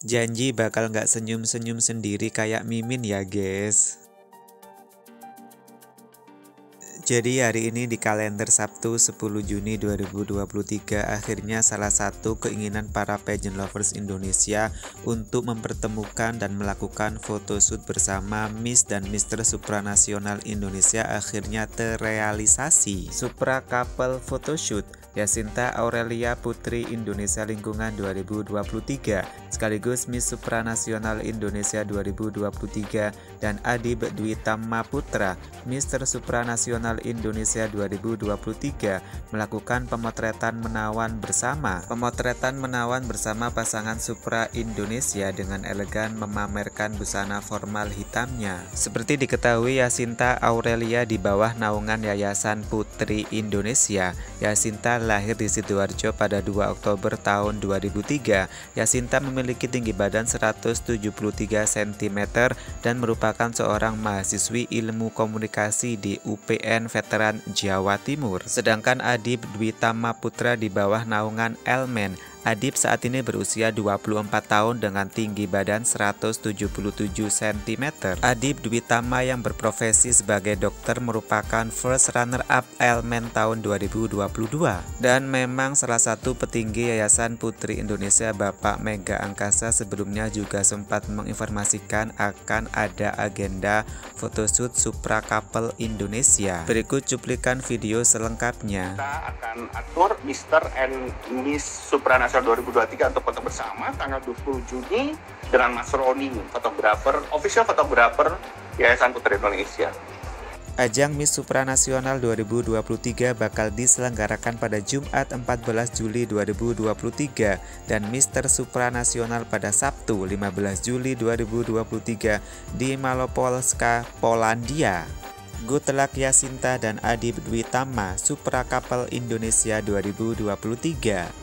Janji bakal nggak senyum-senyum sendiri kayak Mimin ya guys. Jadi hari ini di kalender Sabtu 10 Juni 2023 akhirnya salah satu keinginan para pageant lovers Indonesia untuk mempertemukan dan melakukan photoshoot bersama Miss dan Mister Supranasional Indonesia akhirnya terrealisasi. Supra Couple Photoshoot Yasinta Aurelia Putri Indonesia Lingkungan 2023 sekaligus Miss Supranasional Indonesia 2023 dan Adi Dwi Tama Putra Mister Supranasional Indonesia 2023 melakukan pemotretan menawan bersama. Pemotretan menawan bersama pasangan Supra Indonesia dengan elegan memamerkan busana formal hitamnya. Seperti diketahui Yasinta Aurelia di bawah naungan Yayasan Putri Indonesia. Yasinta lahir di Sidoarjo pada 2 Oktober tahun 2003. Yasinta memiliki tinggi badan 173 cm dan merupakan seorang mahasiswi ilmu komunikasi di UPN Veteran Jawa Timur. Sedangkan Adib Dwi Tama Putra di bawah naungan Elmen Adib saat ini berusia 24 tahun dengan tinggi badan 177 cm. Adib Dwi Tama yang berprofesi sebagai dokter merupakan first runner-up Elmen tahun 2022 dan memang salah satu petinggi Yayasan Putri Indonesia Bapak Mega Angkasa sebelumnya juga sempat menginformasikan akan ada agenda photoshoot Supra Couple Indonesia. Berikut cuplikan video selengkapnya. Kita akan atur Mr. and Miss Supranasional Nasional 2023 untuk foto bersama tanggal 20 Juni dengan Mas Roni, fotografer, official fotografer Yayasan Putri Indonesia. Ajang Miss Supranasional 2023 bakal diselenggarakan pada Jumat 14 Juli 2023 dan Mister Supranasional pada Sabtu 15 Juli 2023 di Malopolska, Polandia. Gutelak Yasinta dan Adi Dwi Tama Supra Couple Indonesia 2023